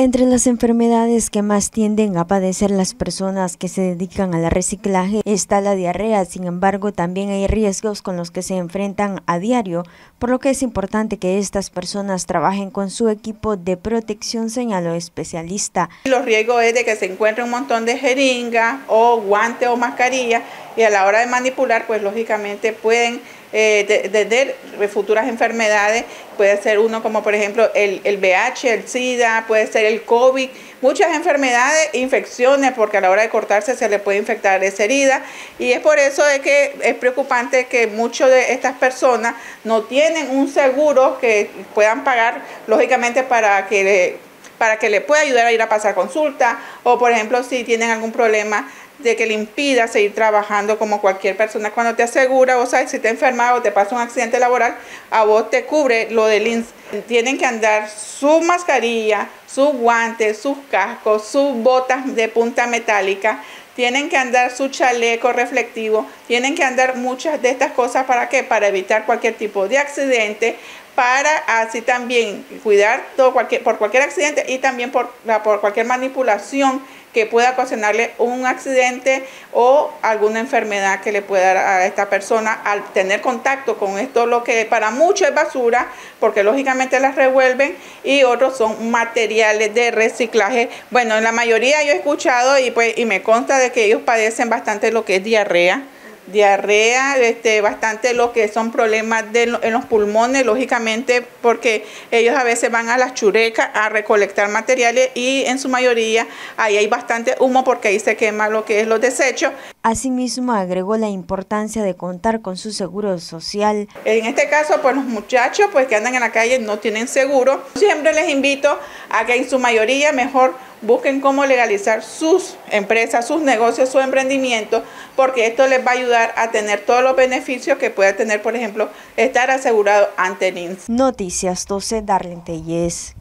Entre las enfermedades que más tienden a padecer las personas que se dedican al reciclaje está la diarrea, sin embargo también hay riesgos con los que se enfrentan a diario, por lo que es importante que estas personas trabajen con su equipo de protección, señaló especialista. Los riesgos es de que se encuentre un montón de jeringa o guante o mascarilla y a la hora de manipular pues lógicamente pueden eh, de, futuras enfermedades, puede ser uno como por ejemplo el, el VH, el SIDA, puede ser el COVID, muchas enfermedades, infecciones, porque a la hora de cortarse se le puede infectar esa herida. Y es por eso de que es preocupante que muchas de estas personas no tienen un seguro que puedan pagar lógicamente para que para que le pueda ayudar a ir a pasar consulta. O por ejemplo si tienen algún problema de que le impida seguir trabajando como cualquier persona. Cuando te asegura, o sea, si te enfermas o te pasa un accidente laboral, a vos te cubre lo del INS. Tienen que andar su mascarilla, sus guantes, sus cascos, sus botas de punta metálica, tienen que andar su chaleco reflectivo, tienen que andar muchas de estas cosas para qué? Para evitar cualquier tipo de accidente, para así también cuidar todo cualquier, por cualquier accidente y también por, por cualquier manipulación que pueda ocasionarle un accidente o alguna enfermedad que le pueda dar a esta persona al tener contacto con esto, lo que para muchos es basura, porque lógicamente las revuelven y otros son materiales de reciclaje. Bueno, en la mayoría yo he escuchado y, pues, y me consta de que ellos padecen bastante lo que es diarrea diarrea, este, bastante lo que son problemas de, en los pulmones, lógicamente, porque ellos a veces van a las churecas a recolectar materiales y en su mayoría ahí hay bastante humo porque ahí se quema lo que es los desechos. Asimismo, agregó la importancia de contar con su seguro social. En este caso, pues los muchachos pues que andan en la calle no tienen seguro. Siempre les invito a que en su mayoría mejor busquen cómo legalizar sus empresas, sus negocios, su emprendimiento, porque esto les va a ayudar a tener todos los beneficios que pueda tener, por ejemplo, estar asegurado ante NINS. Noticias 12, Darlene Telles.